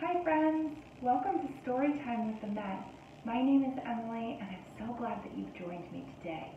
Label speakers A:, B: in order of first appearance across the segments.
A: Hi friends, welcome to Storytime with the Met. My name is Emily and I'm so glad that you've joined me today.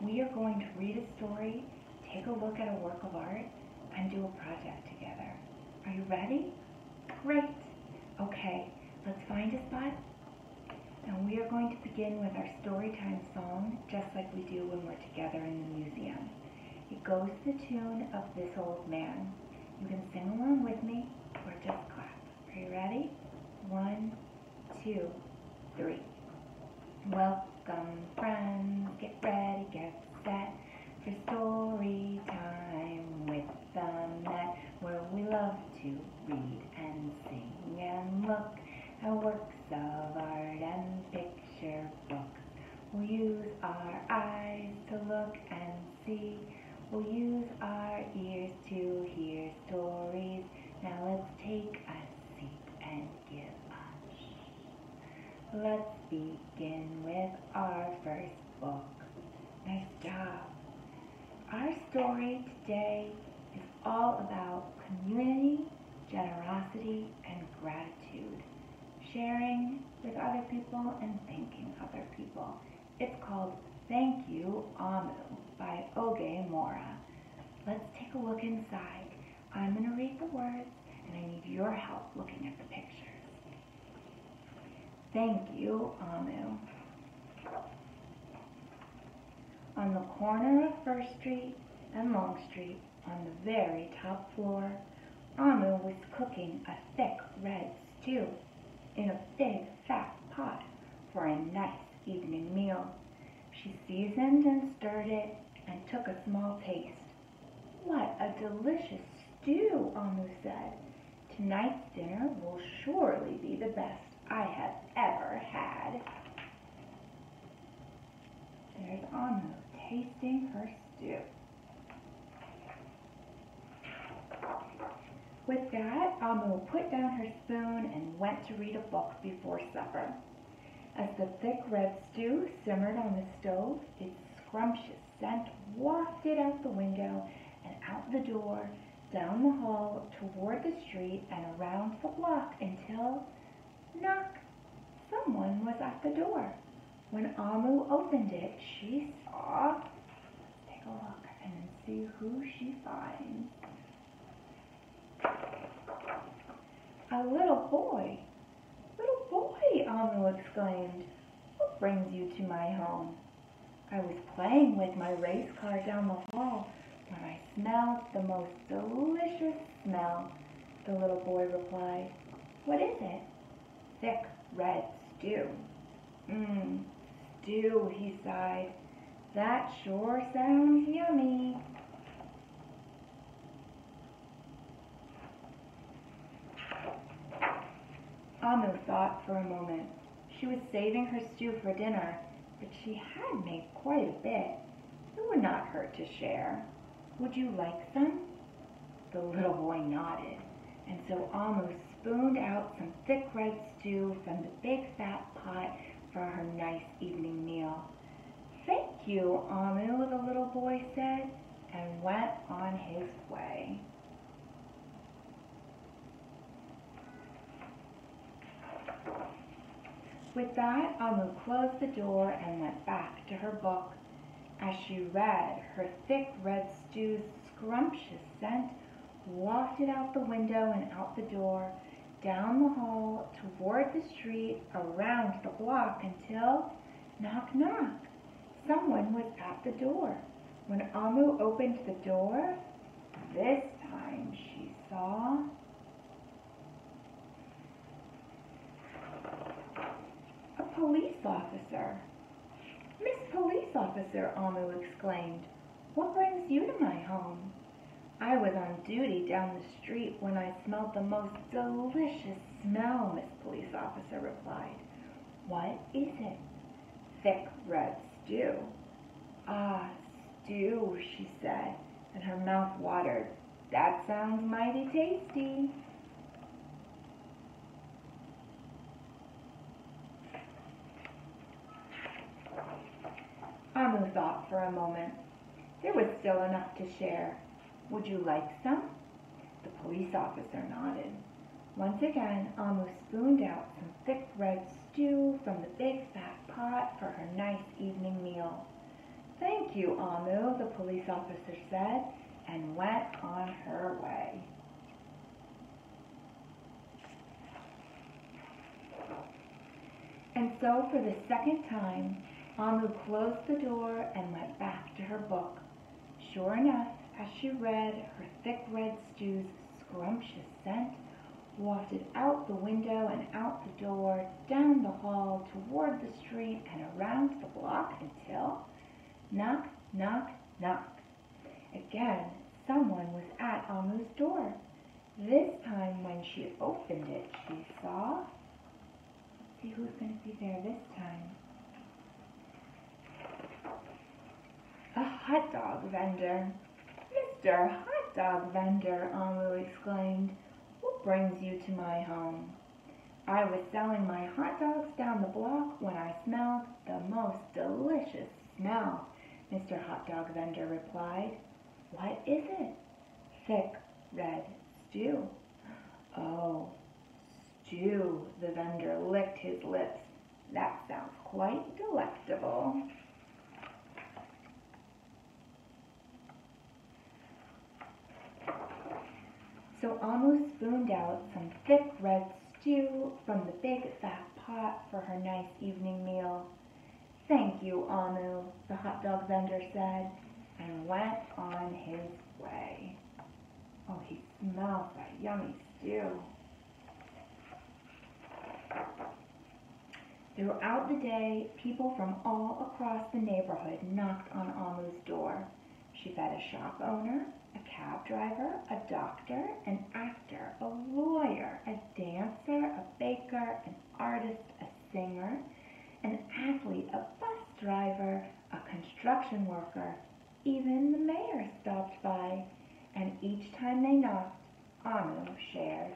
A: We are going to read a story, take a look at a work of art, and do a project together. Are you ready? Great. Okay, let's find a spot. And we are going to begin with our Storytime song, just like we do when we're together in the museum. It goes to the tune of This Old Man. You can sing along with me or just clap. You ready? One, two, three. Welcome, friends. Get ready, get set for story time with the Met, where we love to read and sing and look at works of art and picture books. We'll use our eyes to look and see. We'll use our ears to hear stories. Now let's take a seat and give a shh. Let's begin with our first book. Nice job. Our story today is all about community, generosity, and gratitude. Sharing with other people and thanking other people. It's called Thank You, Omu by Oge Mora. Let's take a look inside. I'm going to read the words and I need your help looking at the pictures. Thank you, Omu. On the corner of First Street and Long Street, on the very top floor, Omu was cooking a thick red stew in a big fat pot for a nice evening meal. She seasoned and stirred it and took a small taste. What a delicious stew, Omu said. Tonight's dinner will surely be the best I have ever had. There's Omu tasting her stew. With that, Omu put down her spoon and went to read a book before supper. As the thick red stew simmered on the stove, its scrumptious scent wafted out the window and out the door, down the hall, toward the street, and around the block until, knock, someone was at the door. When Omu opened it, she saw, take a look and see who she finds. A little boy Little boy, Omu exclaimed, what brings you to my home? I was playing with my race car down the hall when I smelled the most delicious smell, the little boy replied. What is it? Thick red stew. Mmm, stew, he sighed. That sure sounds yummy. Omu thought for a moment. She was saving her stew for dinner, but she had made quite a bit. It would not hurt to share. Would you like some? The little boy nodded, and so Omu spooned out some thick red stew from the big fat pot for her nice evening meal. Thank you, Omu, the little boy said, and went on his way. With that, Omu closed the door and went back to her book. As she read, her thick red stew's scrumptious scent wafted out the window and out the door, down the hall, toward the street, around the block, until, knock, knock, someone was at the door. When Omu opened the door, this time she saw police officer. Miss Police Officer, Omu exclaimed. What brings you to my home? I was on duty down the street when I smelled the most delicious smell, Miss Police Officer replied. What is it? Thick red stew. Ah, stew, she said, and her mouth watered. That sounds mighty tasty. Omu thought for a moment. There was still enough to share. Would you like some? The police officer nodded. Once again, Omu spooned out some thick red stew from the big fat pot for her nice evening meal. Thank you, Omu, the police officer said, and went on her way. And so, for the second time, Omu closed the door and went back to her book. Sure enough, as she read, her thick red stew's scrumptious scent wafted out the window and out the door, down the hall, toward the street, and around the block until knock, knock, knock. Again, someone was at Omu's door. This time, when she opened it, she saw. Let's see who's going to be there this time. A hot dog vendor. Mr. Hot Dog Vendor, Omu exclaimed. What brings you to my home? I was selling my hot dogs down the block when I smelled the most delicious smell, Mr. Hot Dog Vendor replied. What is it? Thick red stew. Oh, stew, the vendor licked his lips. That sounds quite delectable. So Omu spooned out some thick red stew from the big fat pot for her nice evening meal. Thank you, Omu, the hot dog vendor said, and went on his way. Oh, he smells that yummy stew. Throughout the day, people from all across the neighborhood knocked on Omu's door. She fed a shop owner, a cab driver, a doctor, an actor, a lawyer, a dancer, a baker, an artist, a singer, an athlete, a bus driver, a construction worker. Even the mayor stopped by, and each time they knocked, Omu shared.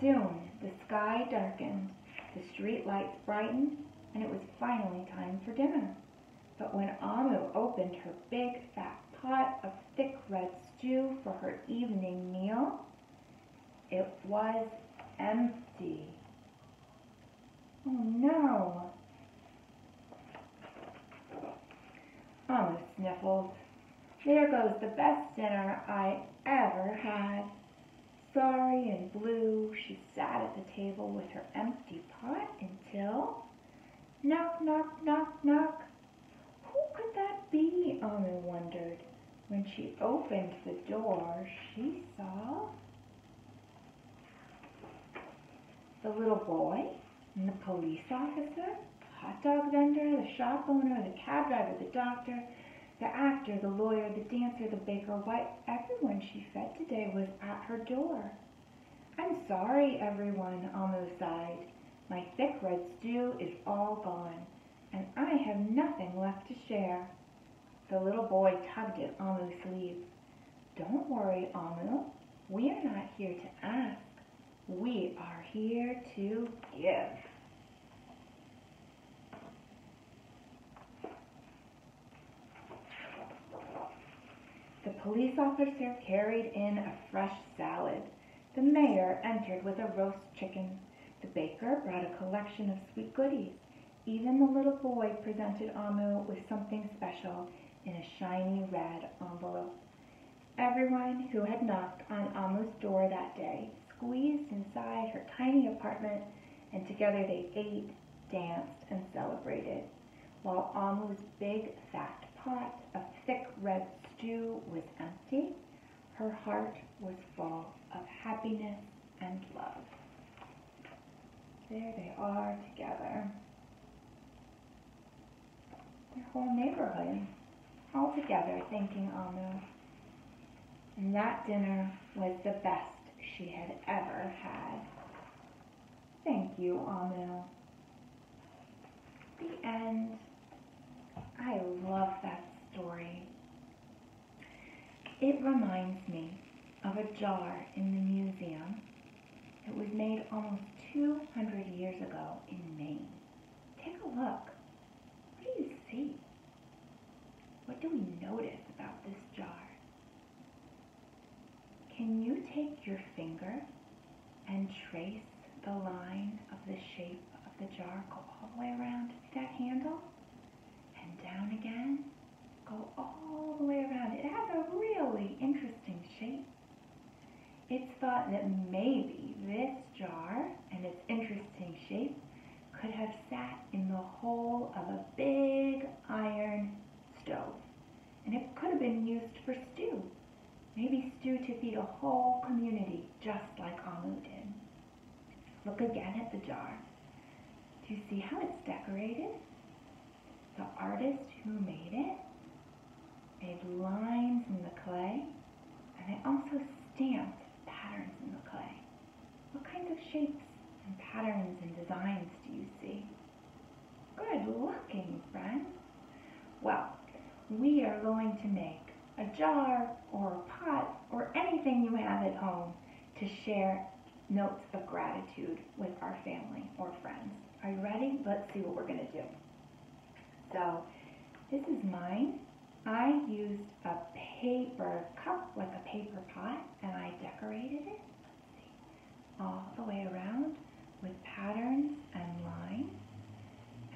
A: Soon the sky darkened, the street lights brightened, and it was finally time for dinner. But when Omu opened her big fat pot of thick red stew for her evening meal, it was empty. Oh no! Omu sniffled. There goes the best dinner I ever had. Sorry and blue, she sat at the table with her empty pot until Knock, knock, knock, knock. Who could that be? Omu wondered. When she opened the door, she saw the little boy and the police officer, the hot dog vendor, the shop owner, the cab driver, the doctor, the actor, the lawyer, the dancer, the baker. Why, everyone she fed today was at her door. I'm sorry, everyone, Omu sighed. My thick red stew is all gone, and I have nothing left to share. The little boy tugged at Omu's sleeve. Don't worry, Omu. We are not here to ask. We are here to give. The police officer carried in a fresh salad. The mayor entered with a roast chicken. The baker brought a collection of sweet goodies. Even the little boy presented Omu with something special in a shiny red envelope. Everyone who had knocked on Omu's door that day squeezed inside her tiny apartment, and together they ate, danced, and celebrated, while Omu's big fat pot of thick red stew was empty. Her heart was full of happiness and love. There they are together. Their whole neighborhood all together thanking Omu. And that dinner was the best she had ever had. Thank you, Omu. The end. I love that story. It reminds me of a jar in the museum. It was made almost 200 years ago in Maine. Take a look. What do you see? What do we notice about this jar. Can you take your finger and trace the line of the shape of the jar, go all the way around that handle and down again, go all the way around. It has a really interesting shape. It's thought that maybe this jar and its interesting shape could have sat in the hole of a big iron stove. And it could have been used for stew. Maybe stew to feed a whole community, just like Omu did. Look again at the jar. Do you see how it's decorated? The artist who made it made lines in the clay, and they also stamped patterns in the clay. What kinds of shapes and patterns and designs do you see? Good looking, friend. Well, we are going to make a jar or a pot or anything you have at home to share notes of gratitude with our family or friends. Are you ready? Let's see what we're going to do. So, this is mine. I used a paper cup, like a paper pot, and I decorated it all the way around with patterns and lines.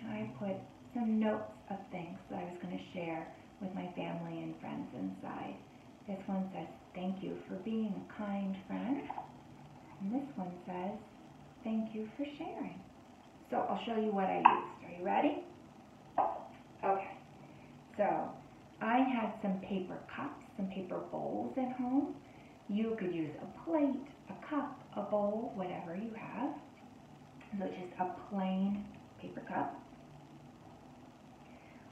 A: And I put some notes of things that I was going to share with my family and friends inside. This one says, thank you for being a kind friend. And this one says, thank you for sharing. So I'll show you what I used. Are you ready? Okay. So I had some paper cups, some paper bowls at home. You could use a plate, a cup, a bowl, whatever you have. So just a plain paper cup.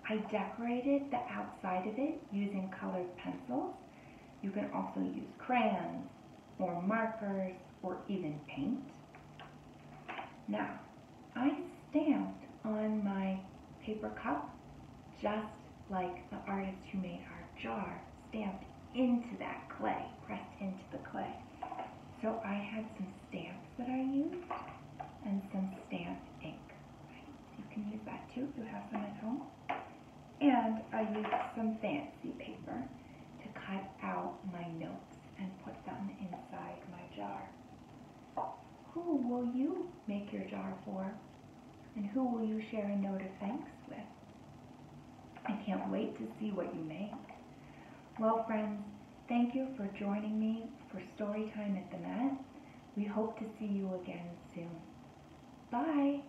A: I decorated the outside of it using colored pencils. You can also use crayons or markers or even paint. Now, I stamped on my paper cup just like the artist who made our jar stamped into that clay, pressed into the clay. So I had some stamps that I used and some stamp ink. Right? You can use that too if you have some at home. And I used some fancy paper to cut out my notes and put them inside my jar. Who will you make your jar for? And who will you share a note of thanks can't wait to see what you make. Well, friends, thank you for joining me for Storytime at the Met. We hope to see you again soon. Bye.